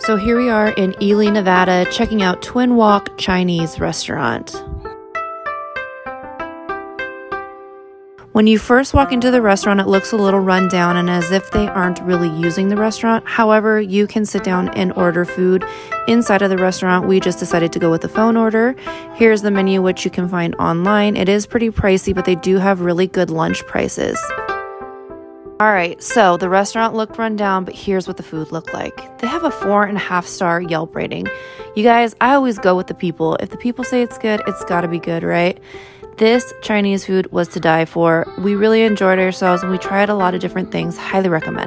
So here we are in Ely, Nevada, checking out Twin Wok Chinese Restaurant. When you first walk into the restaurant, it looks a little run down and as if they aren't really using the restaurant. However, you can sit down and order food inside of the restaurant. We just decided to go with the phone order. Here's the menu, which you can find online. It is pretty pricey, but they do have really good lunch prices. All right, so the restaurant looked run down, but here's what the food looked like. They have a four and a half star Yelp rating. You guys, I always go with the people. If the people say it's good, it's gotta be good, right? This Chinese food was to die for. We really enjoyed ourselves and we tried a lot of different things. Highly recommend.